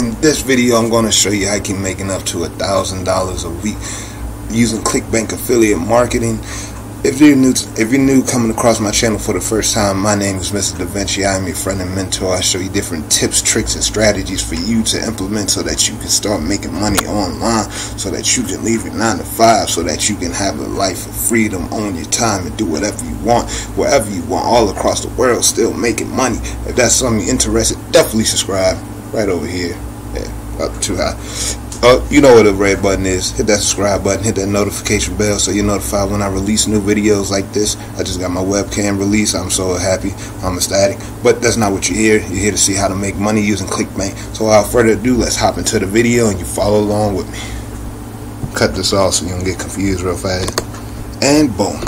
in this video, I'm going to show you how you can making up to a thousand dollars a week using ClickBank affiliate marketing. If you're new, to, if you're new coming across my channel for the first time, my name is Mr. Da Vinci. I'm your friend and mentor. I show you different tips, tricks, and strategies for you to implement so that you can start making money online, so that you can leave your nine to five, so that you can have a life of freedom, own your time, and do whatever you want, wherever you want, all across the world, still making money. If that's something you're interested, definitely subscribe right over here. Up too high. Uh, oh, you know what the red button is. Hit that subscribe button, hit that notification bell so you're notified when I release new videos like this. I just got my webcam release. I'm so happy. I'm ecstatic. But that's not what you're here. You're here to see how to make money using ClickBank. So without further ado, let's hop into the video and you follow along with me. Cut this off so you don't get confused real fast. And boom.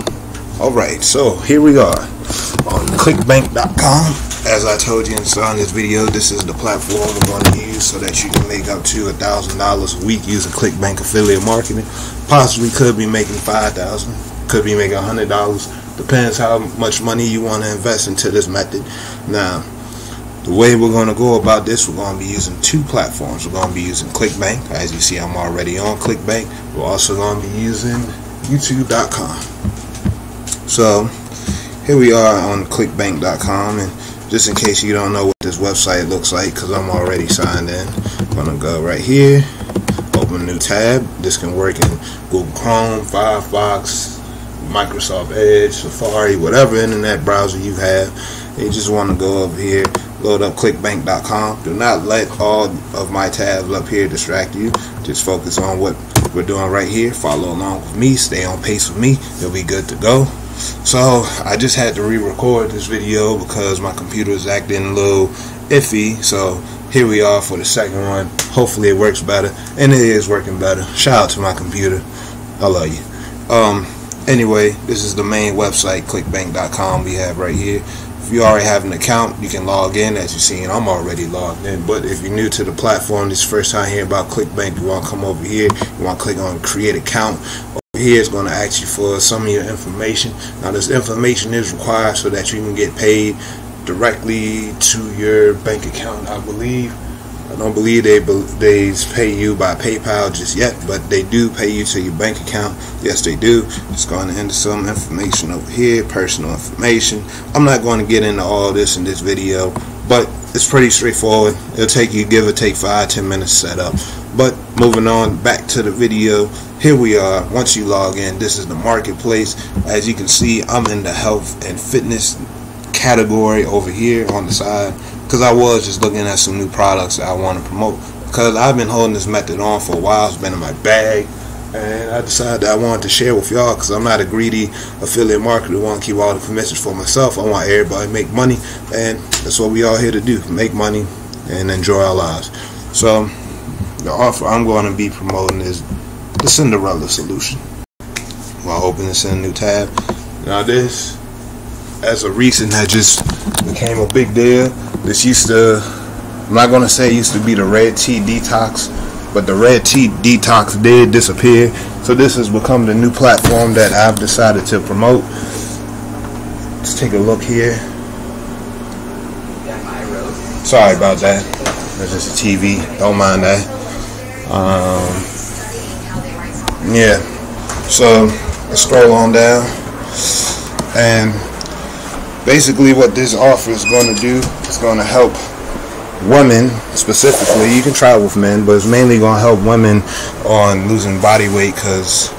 Alright, so here we are on clickbank.com as I told you in this video, this is the platform we're going to use so that you can make up to a thousand dollars a week using ClickBank affiliate marketing. Possibly could be making five thousand, could be making a hundred dollars. Depends how much money you want to invest into this method. Now, the way we're going to go about this, we're going to be using two platforms. We're going to be using ClickBank. As you see, I'm already on ClickBank. We're also going to be using YouTube.com. So here we are on ClickBank.com and just in case you don't know what this website looks like because I'm already signed in. I'm gonna go right here open a new tab. This can work in Google Chrome Firefox Microsoft Edge Safari whatever internet browser you have. You just want to go over here load up clickbank.com do not let all of my tabs up here distract you. Just focus on what we're doing right here. Follow along with me. Stay on pace with me. You'll be good to go so I just had to re-record this video because my computer is acting a little iffy. So here we are for the second one. Hopefully it works better, and it is working better. Shout out to my computer. I love you. Um, anyway, this is the main website, clickbank.com. We have right here. If you already have an account, you can log in. As you've seen, I'm already logged in. But if you're new to the platform, this first time hearing about ClickBank, you want to come over here. You want to click on Create Account here is going to ask you for some of your information. Now, this information is required so that you can get paid directly to your bank account. I believe. I don't believe they they pay you by PayPal just yet, but they do pay you to your bank account. Yes, they do. It's going to enter some information over here, personal information. I'm not going to get into all this in this video, but it's pretty straightforward. It'll take you give or take five ten minutes set up. But moving on back to the video, here we are. Once you log in, this is the marketplace. As you can see, I'm in the health and fitness category over here on the side because I was just looking at some new products that I want to promote because I've been holding this method on for a while. It's been in my bag and I decided I wanted to share with y'all because I'm not a greedy affiliate marketer. I want to keep all the commissions for myself. I want everybody to make money, and that's what we all here to do: make money and enjoy our lives. So, the offer I'm going to be promoting is the Cinderella solution. I'll open this in a new tab. Now, this, as a recent, that just became a big deal. This used to, I'm not going to say used to be the red tea detox but the red tea detox did disappear. So this has become the new platform that I've decided to promote. Let's take a look here. Sorry about that. That's just a TV. Don't mind that. Um, yeah. So let's scroll on down. And basically what this offer is going to do is going to help women specifically. You can try it with men, but it's mainly going to help women on losing body weight because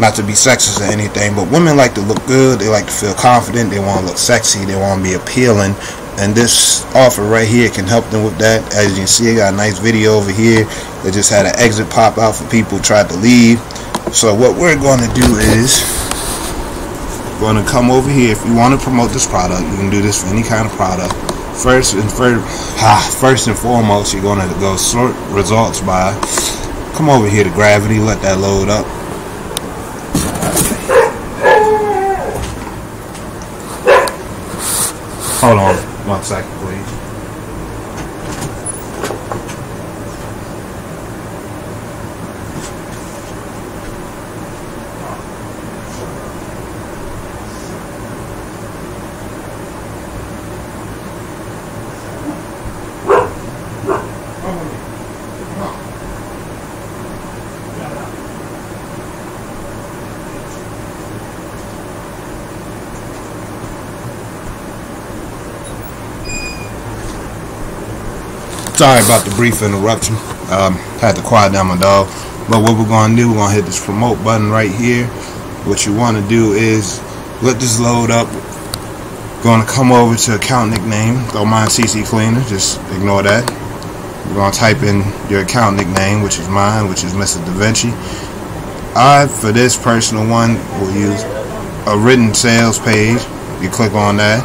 not to be sexist or anything, but women like to look good. They like to feel confident. They want to look sexy. They want to be appealing. And this offer right here can help them with that. As you can see, I got a nice video over here that just had an exit pop out for people tried to leave. So what we're going to do is going to come over here. If you want to promote this product, you can do this for any kind of product first and first, ah, first and foremost, you're gonna go sort results by. Come over here to gravity, let that load up. Hold on one second, Sorry about the brief interruption. Um, had to quiet down my dog. But what we're going to do, we're going to hit this promote button right here. What you want to do is let this load up. Going to come over to account nickname. Don't mind CC Cleaner. Just ignore that. We're going to type in your account nickname, which is mine, which is Mr. Da Vinci. I, for this personal one, will use a written sales page. You click on that.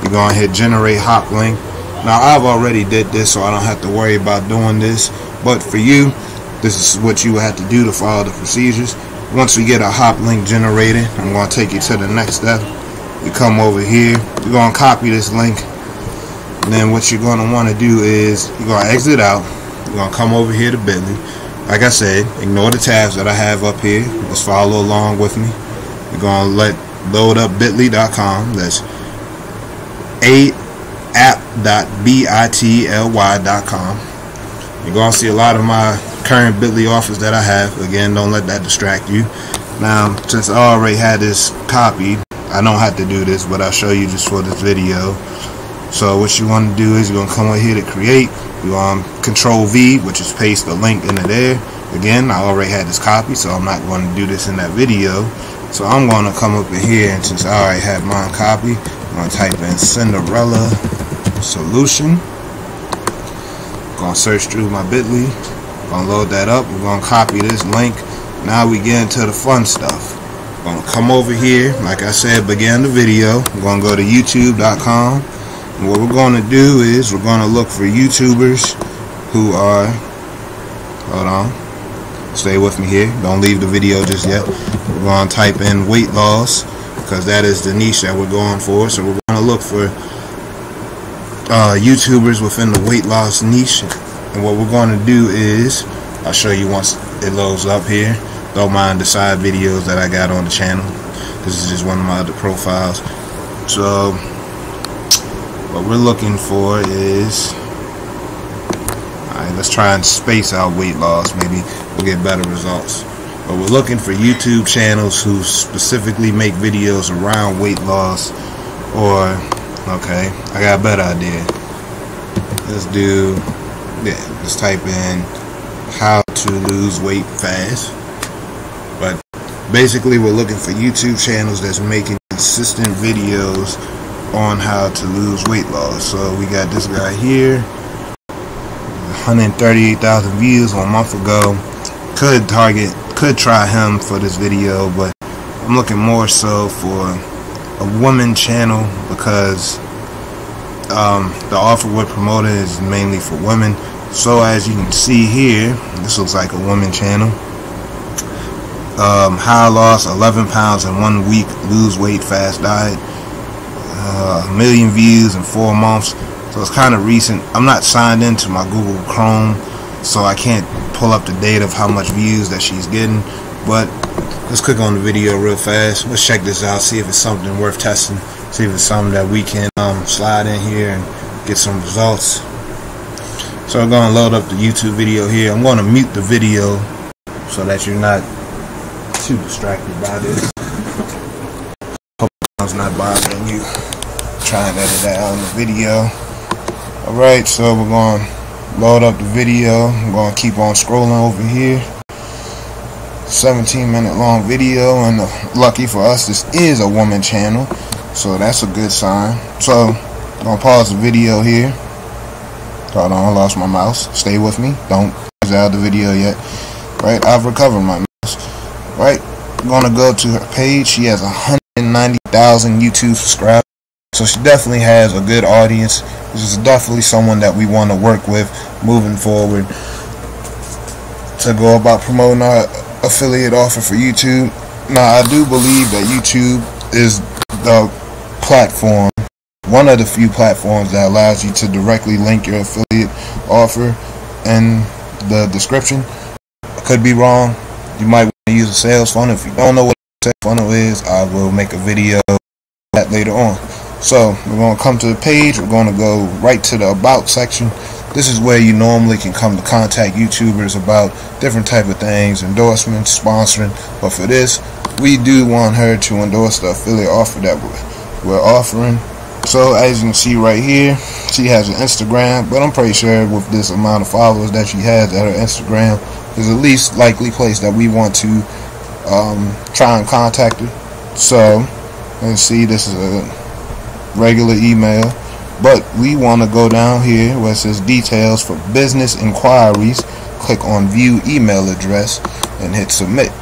You're going to hit generate hop link. Now, I've already did this, so I don't have to worry about doing this. But for you, this is what you will have to do to follow the procedures. Once we get a hop link generated, I'm going to take you to the next step. You come over here. You're going to copy this link. And then what you're going to want to do is you're going to exit out. You're going to come over here to Bitly. Like I said, ignore the tabs that I have up here. Just follow along with me. You're going to let load up bit.ly.com. That's a app.bitly.com. You're going to see a lot of my current Bitly offers that I have. Again, don't let that distract you. Now, since I already had this copied, I don't have to do this, but I'll show you just for this video. So what you want to do is you're going to come over here to create. Going to um, control V, which is paste the link into there. Again, I already had this copy, so I'm not going to do this in that video. So I'm going to come up in here, and since I already have mine copy, I'm going to type in Cinderella solution. Gonna search through my bit.ly. Gonna load that up. We're gonna copy this link. Now we get into the fun stuff. Gonna come over here, like I said, began the video. We're gonna go to youtube.com. What we're gonna do is we're gonna look for YouTubers who are hold on. Stay with me here. Don't leave the video just yet. We're gonna type in weight loss because that is the niche that we're going for. So we're gonna look for uh, YouTubers within the weight loss niche. And what we're going to do is, I'll show you once it loads up here. Don't mind the side videos that I got on the channel. This is just one of my other profiles. So, what we're looking for is, alright, let's try and space out weight loss. Maybe we'll get better results. But we're looking for YouTube channels who specifically make videos around weight loss or Okay, I got a better idea. Let's do, yeah, let's type in how to lose weight fast. But basically, we're looking for YouTube channels that's making consistent videos on how to lose weight loss. So we got this guy here, 138,000 views one month ago. Could target, could try him for this video, but I'm looking more so for a woman channel because um, the offer we're promoting is mainly for women. So as you can see here, this looks like a woman channel. Um, high loss, 11 pounds in one week, lose weight fast diet. Uh, a million views in four months. So it's kind of recent. I'm not signed into my Google Chrome, so I can't pull up the date of how much views that she's getting. But let's click on the video real fast. Let's check this out, see if it's something worth testing, see if it's something that we can um, slide in here and get some results. So I'm going to load up the YouTube video here. I'm going to mute the video so that you're not too distracted by this. Hope it's not bothering you. Trying to edit that out in the video. Alright, so we're going to load up the video. I'm going to keep on scrolling over here. 17 minute long video and uh, lucky for us this is a woman channel so that's a good sign. So I'm gonna pause the video here. Hold on I lost my mouse. Stay with me. Don't exit out the video yet. Right I've recovered my mouse. Right I'm gonna go to her page. She has 190,000 YouTube subscribers so she definitely has a good audience. This is definitely someone that we want to work with moving forward to go about promoting our affiliate offer for YouTube. Now, I do believe that YouTube is the platform, one of the few platforms that allows you to directly link your affiliate offer in the description. I could be wrong. You might want to use a sales funnel. If you don't know what a sales funnel is, I will make a video that later on. So, we're going to come to the page. We're going to go right to the About section this is where you normally can come to contact YouTubers about different type of things, endorsements, sponsoring. But for this, we do want her to endorse the affiliate offer that we're offering. So as you can see right here, she has an Instagram, but I'm pretty sure with this amount of followers that she has at her Instagram is the least likely place that we want to um, try and contact her. So let's see, this is a regular email, but we want to go down here where it says details for business inquiries. Click on view email address and hit submit.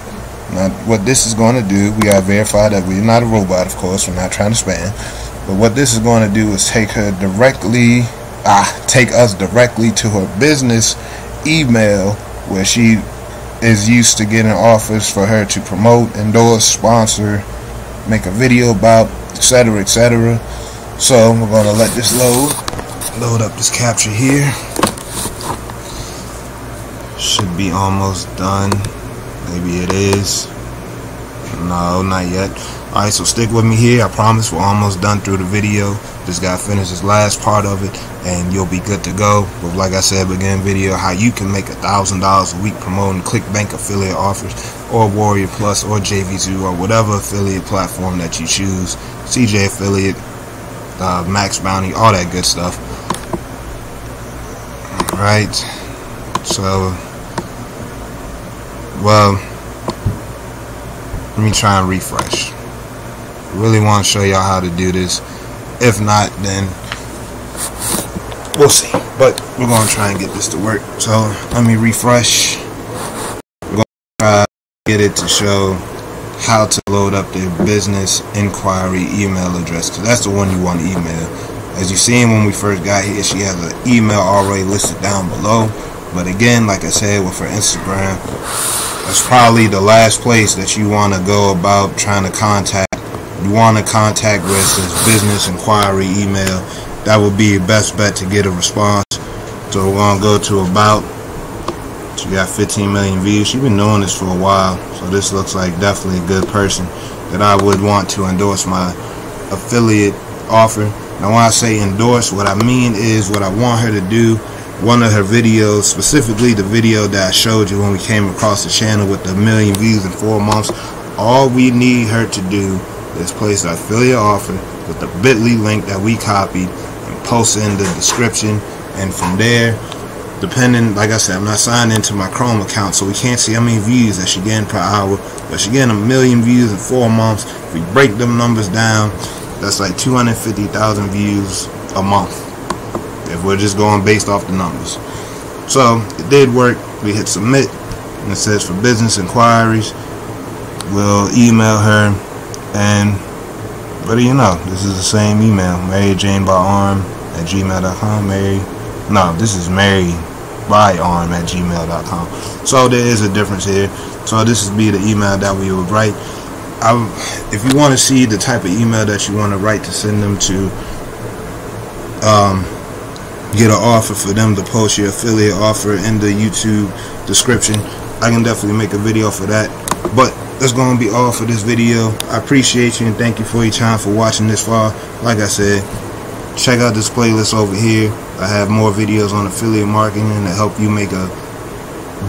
Now, what this is going to do, we got to verify that we're not a robot, of course. We're not trying to spam. But what this is going to do is take her directly, ah, take us directly to her business email where she is used to getting offers for her to promote, endorse, sponsor, make a video about, etc., etc. So we're going to let this load. Load up this captcha here. Should be almost done. Maybe it is. No, not yet. Alright, so stick with me here. I promise we're almost done through the video. Just got to finish this last part of it, and you'll be good to go. But like I said, beginning video, how you can make a $1,000 a week promoting ClickBank affiliate offers, or Warrior Plus, or JVZoo, or whatever affiliate platform that you choose. CJ affiliate, uh, Max Bounty, all that good stuff. Alright, so well, let me try and refresh. Really want to show y'all how to do this. If not, then we'll see. But we're going to try and get this to work. So let me refresh. We're going to try get it to show how to load up their business inquiry email address because that's the one you want to email. As you seen when we first got here, she has an email already listed down below. But again, like I said, with her Instagram, that's probably the last place that you want to go about trying to contact. You want to contact it says business inquiry email. That would be your best bet to get a response. So we're going to go to about. She got 15 million views. She's been doing this for a while. So this looks like definitely a good person that I would want to endorse my affiliate offer. Now when I say endorse, what I mean is what I want her to do one of her videos, specifically the video that I showed you when we came across the channel with the million views in four months. All we need her to do is place our affiliate offer with the bit.ly link that we copied and post it in the description. And from there, depending, like I said, I'm not signed into my Chrome account, so we can't see how many views that she getting per hour. But she getting a million views in four months. If we break them numbers down, that's like 250,000 views a month if we're just going based off the numbers. So it did work. We hit submit, and it says for business inquiries, we'll email her, and what do you know? This is the same email, Mary Jane by Arm at gmail.com. Mary, no, this is Mary by Arm at gmail.com. So there is a difference here. So this would be the email that we would write. I, if you want to see the type of email that you want to write to send them to, um, get an offer for them to post your affiliate offer in the YouTube description, I can definitely make a video for that. But that's going to be all for this video. I appreciate you and thank you for your time for watching this far. Like I said, check out this playlist over here. I have more videos on affiliate marketing to help you make a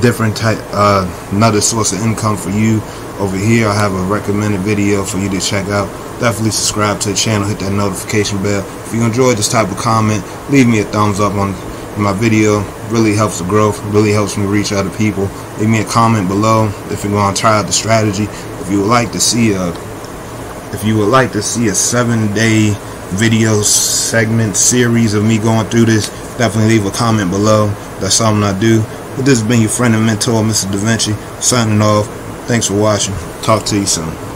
different type, uh, another source of income for you. Over here, I have a recommended video for you to check out. Definitely subscribe to the channel, hit that notification bell. If you enjoyed this type of comment, leave me a thumbs up on my video. Really helps the growth, really helps me reach other people. Leave me a comment below if you're going to try out the strategy. If you would like to see a, if you would like to see a seven-day video segment series of me going through this, definitely leave a comment below. That's something I do. But this has been your friend and mentor, Mr. Da Vinci, signing off. Thanks for watching. Talk to you soon.